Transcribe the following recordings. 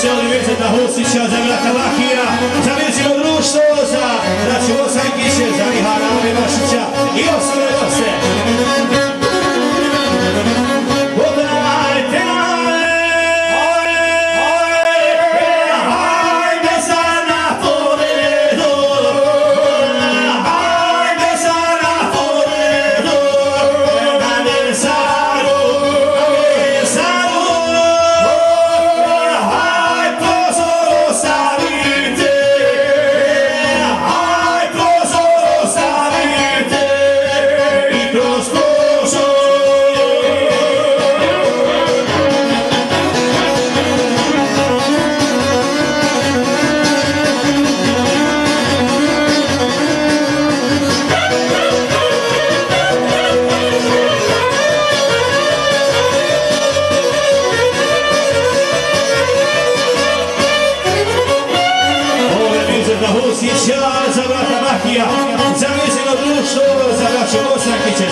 целый вечер до гости сейчас для Талахия. началось, Акитя,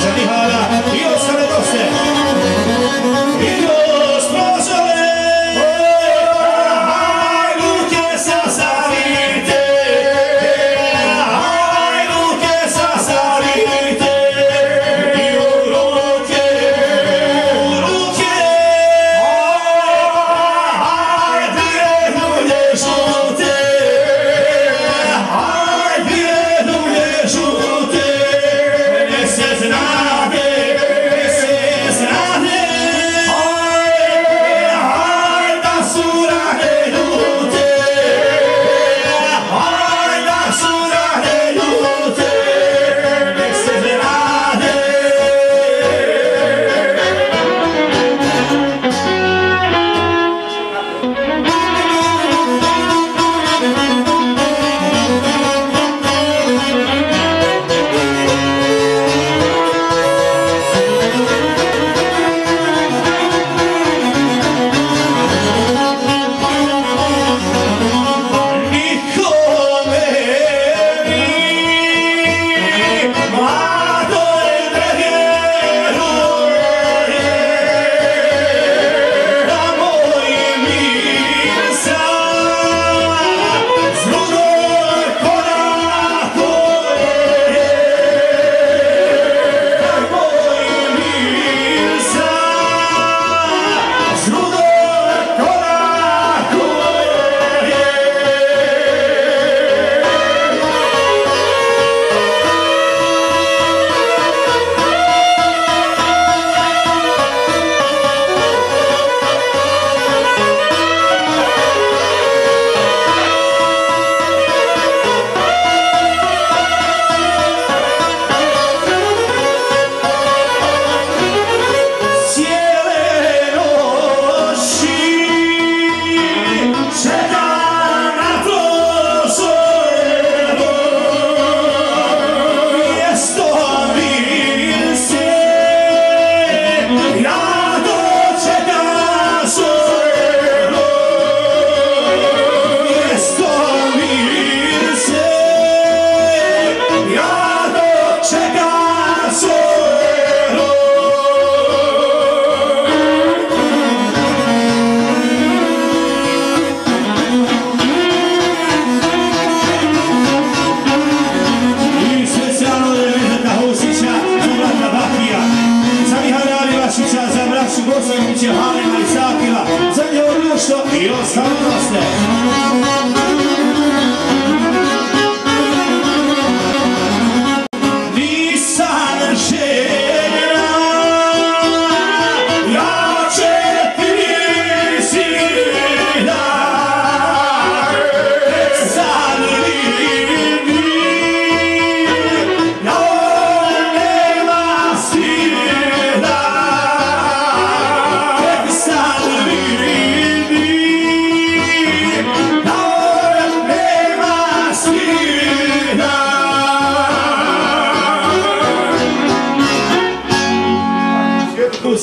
Bojovića, Hanena Isakila, Crnje Orljušo i ostalo ste.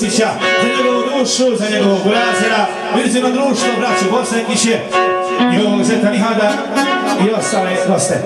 Mrsića, za njegovu dušu, za njegovog burazera, vizino društvo, braću Bosnekiće, njegovog zeta Mihada i ostale goste.